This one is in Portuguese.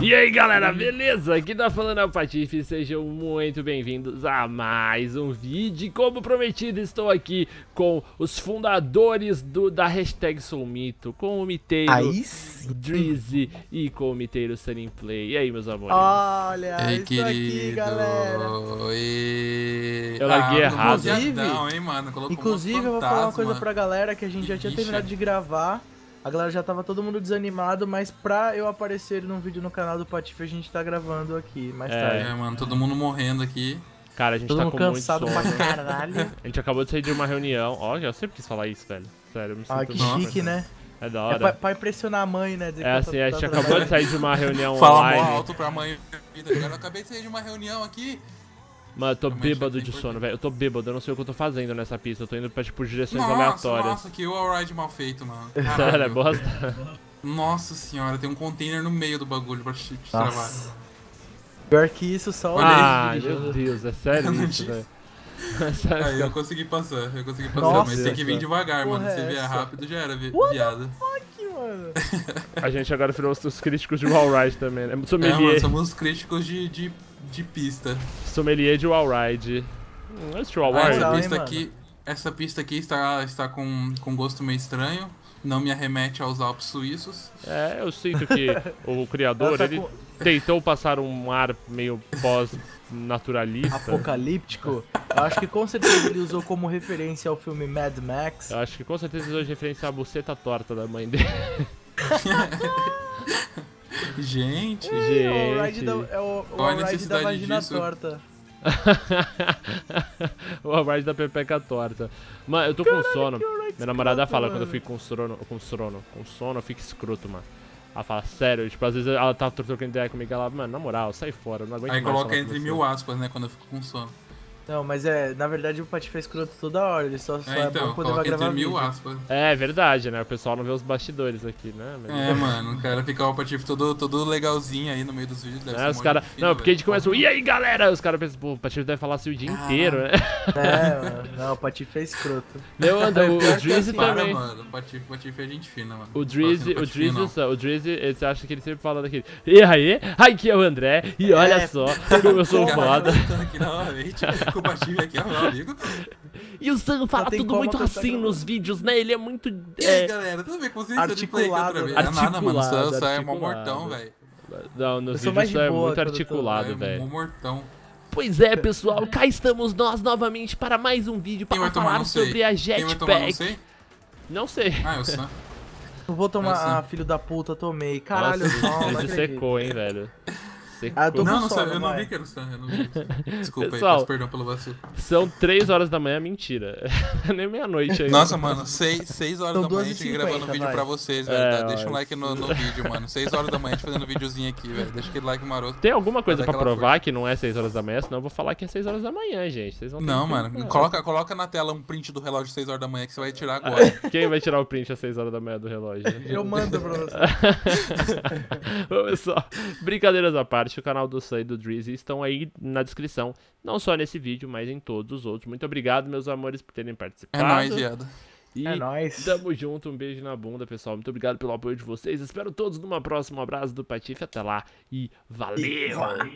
E aí galera, beleza? Aqui tá falando é o Patife, sejam muito bem-vindos a mais um vídeo. Como prometido, estou aqui com os fundadores do, da hashtag Soulmito, com o Miteiro, Aí Drizzy e com o Miteiro Sunny Play. E aí, meus amores? Olha, Ei, isso querido. aqui, galera. Oi. Eu larguei errado. Não, hein, mano. Colocou Inclusive, eu vou falar uma coisa pra galera que a gente já tinha Ixi. terminado de gravar. A galera já tava todo mundo desanimado, mas pra eu aparecer num vídeo no canal do Patife, a gente tá gravando aqui mais É. tarde. É, mano, todo mundo morrendo aqui. Cara, a gente Todo tá com muito sono. pra caralho. A gente acabou de sair de uma reunião. Ó, eu sempre quis falar isso, velho. Sério, eu me sinto Ah, que chique, né? É da É hora. pra, pra impressionar a mãe, né? Dizer É que assim, tá- a tá gente acabou de sair de uma reunião Fala online. mó alto pra mãe. Vida, Eu acabei de sair de uma reunião aqui. Mano, eu tô Realmente bêbado é de bem sono, velho. Eu tô bêbado, eu não sei o que eu tô fazendo nessa pista. Eu tô indo pra, tipo, direções Nossa, aleatórias. nossa, que all-ride mal feito, mano. Sério, é Caralho. bosta. Nossa senhora, tem um container no meio do bagulho pra te, travar. Pior que isso, só Ah, David meu. Deus, é sério isso, velho. É sério, Aí eu consegui passar, eu consegui passar, Nossa, mas tem que vir devagar, Porra mano. Se é vier essa? rápido já era, vi- What the viado. Que, mano. A gente agora virou os, os críticos de Wallride também, né? É, mano, Sommelier, somos críticos de, de, de pista. sommelier de Wallride. Hum, esse Ah, essa hein, pista mano? aqui, essa pista aqui está, está com, com gosto meio estranho. Não me arremete aos Alpes suíços. É, eu sinto que o criador, tá ele com- tentou passar um ar meio pós-naturalista. Apocalíptico. Eu acho que com certeza ele usou como referência ao filme Mad Max. Eu acho que com certeza hoje referência à buceta torta da mãe dele. Gente, É o ride da, Gente. é o, o Qual a ride da vagina disso? torta. o Wallride da pepeca torta. Mano, eu tô com sono. ride Minha namorada escroto, fala mano. quando eu fico com sono, com sono, com sono, eu fico escroto, mano. Ela fala, sério, tipo, às vezes ela tá trocando ideia comigo, ela, mano, na moral, sai fora, eu não aguento aí mais coloca falar com entre você." mil aspas, né, quando eu fico com sono. Não, mas é, na verdade o Patife é escroto toda hora, ele só, só É, é, então, bom quando vai gravar mil vídeo. aspas. É verdade, né? O pessoal não vê os bastidores aqui, né? Mas- É, mano, o cara fica o patife todo, todo legalzinho aí no meio dos vídeos. Deve É, ser os caras. difícil, Não, porque a gente começa. E aí, galera? Os caras pensam, pô, o Patife deve falar assim o dia Caralho. inteiro, né? É, mano, não, o Patife é escroto. Meu, anda, o, o Drizzy assim, Para, também. mano, o patife, o patife é gente fina, mano. O Não Drizzy, o assim, Drizzy, o Drizzy, ele acha que ele sempre fala daquele. E aí? Aqui é o André, e olha É, só, como eu sou foda. aqui novamente o aqui, ó, meu amigo. E o Sam fala tudo muito assim nos vídeos, né? Ele é muito. E aí, É... galera, tudo bem com vocês? Eu de Articulado, outra vez. É nada, mano, Articulado, só é mó articulado. mortão, velho. Não, nos vídeos é muito articulado, É mó velho. mortão. Pois é, pessoal, cá estamos nós novamente para mais um vídeo para falar sobre a Quem vai tomar, não Jetpack. sei. Não sei. Ah, eu sei. Não vou tomar, ah, filho da puta, tomei. Caralho, Nossa, não, não secou, hein, velho. Secou. Ah, eu tô com Não, não, sono, sei, eu não vi que era o Sam, eu não vi. Desculpa Pessoal, aí, peço perdão pelo vacilo. São 3 horas da manhã, mentira. Nem meia-noite ainda. Nossa, mano, 6 horas São da manhã a gente 2h50, gravando vídeo vai. pra vocês, É, velho. Dá- Deixa ó, um like no, no vídeo, mano. 6 horas da manhã a gente fazendo videozinho aqui, velho. Deixa aquele like maroto. Tem alguma coisa pra provar que não é 6 horas da manhã, senão eu vou falar que é 6 horas da manhã, gente. Vocês vão Não, mano, coloca, coloca na tela um print do relógio 6 horas da manhã que você vai tirar agora. Quem vai tirar o print às 6 horas da manhã do relógio? Eu mando pra você. Pessoal, brincadeiras à parte, o canal do Sam e do Drizzy estão aí na descrição. Não só nesse vídeo, mas em todos os outros. Muito obrigado, meus amores, por terem É participado. nóis, viado. E É nóis. tamo junto, um beijo na bunda, pessoal. Muito obrigado pelo apoio de vocês. Espero todos numa próxima. Um abraço do Patife. Até lá e valeu!